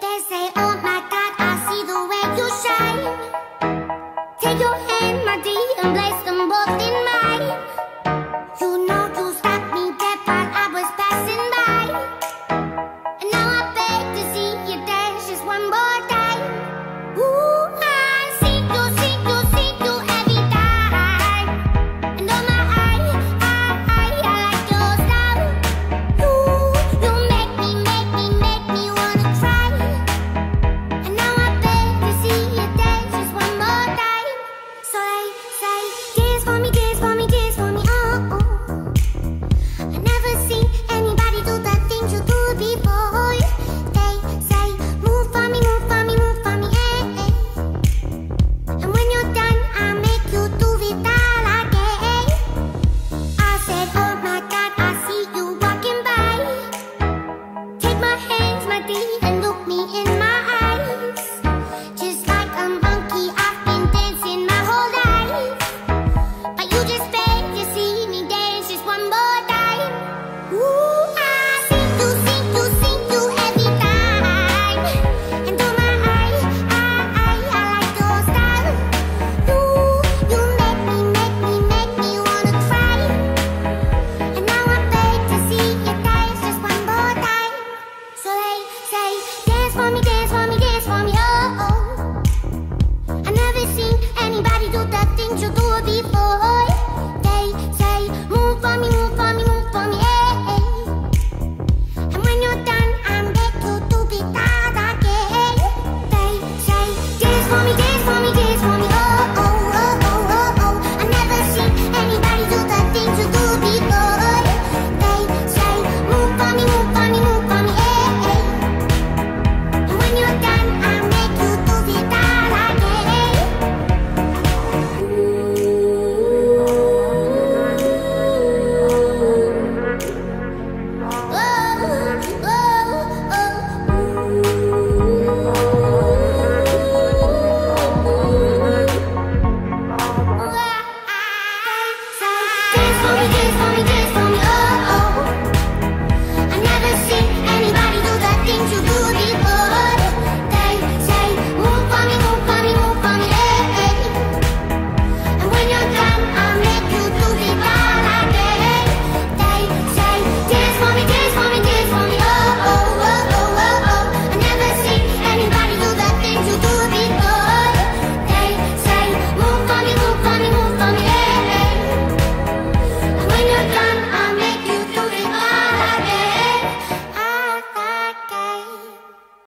They say, oh. Mommy me.